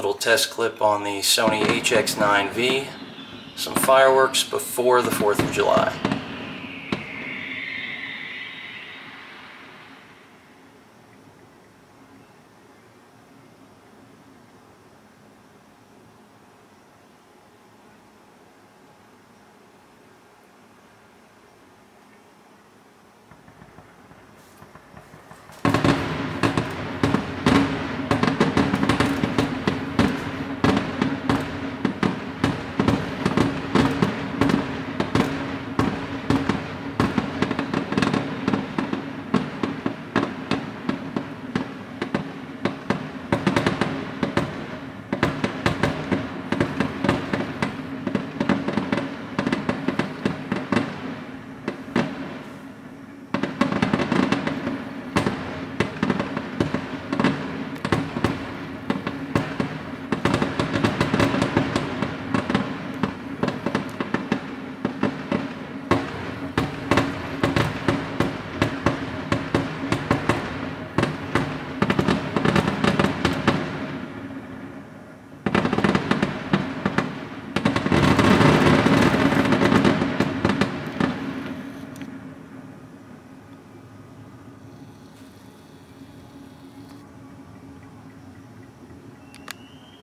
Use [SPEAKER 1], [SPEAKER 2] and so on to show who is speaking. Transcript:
[SPEAKER 1] Little test clip on the Sony HX9V. Some fireworks before the 4th of July.